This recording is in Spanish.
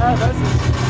Ah, das ist...